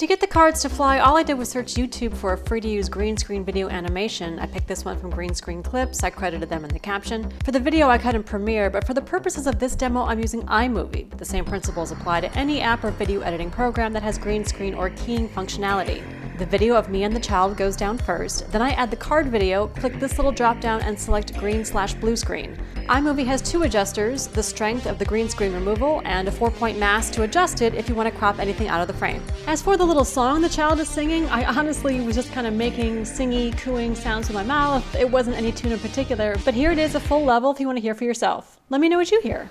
To get the cards to fly, all I did was search YouTube for a free to use green screen video animation. I picked this one from Green Screen Clips, I credited them in the caption. For the video I cut in Premiere, but for the purposes of this demo I'm using iMovie. The same principles apply to any app or video editing program that has green screen or keying functionality. The video of me and the child goes down first, then I add the card video, click this little drop down and select green slash blue screen. iMovie has two adjusters, the strength of the green screen removal and a four point mask to adjust it if you want to crop anything out of the frame. As for the little song the child is singing, I honestly was just kind of making singy, cooing sounds with my mouth. It wasn't any tune in particular, but here it is a full level if you want to hear for yourself. Let me know what you hear.